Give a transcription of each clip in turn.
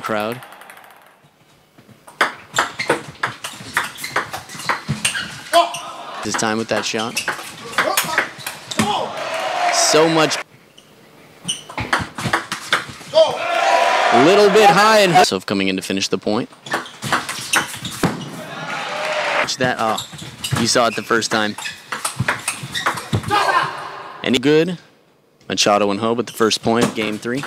crowd. His time with that shot. So much. Little bit high and so coming in to finish the point. Watch that. Oh, you saw it the first time. Any good? Machado and He with the first point of game three.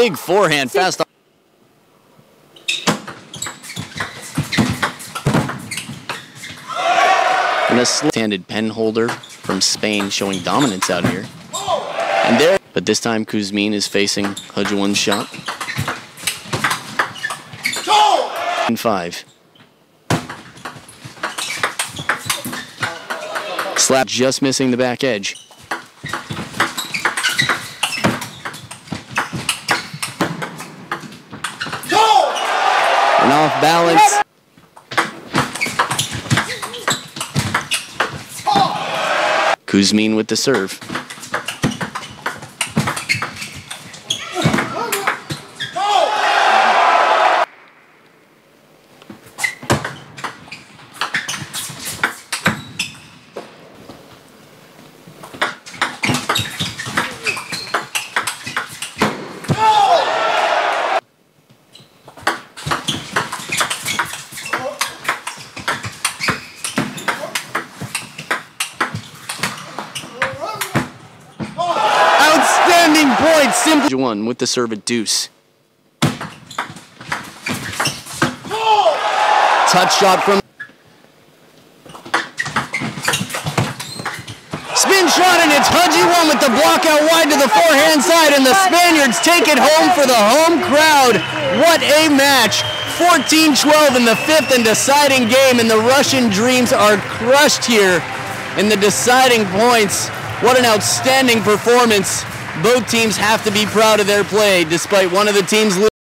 Big forehand, fast. And a handed pen holder from Spain showing dominance out here. And there, but this time Kuzmin is facing He Zhiwen's shot. And five. Slap just missing the back edge. And off balance. Kuzmin with the serve. Outstanding simply one with the serve at deuce. Touch shot from Spin shot and it's one with the block out wide to the forehand side and the Spaniards take it home for the home crowd. What a match. 14-12 in the fifth and deciding game and the Russian Dreams are crushed here in the deciding points. What an outstanding performance. Both teams have to be proud of their play despite one of the teams losing.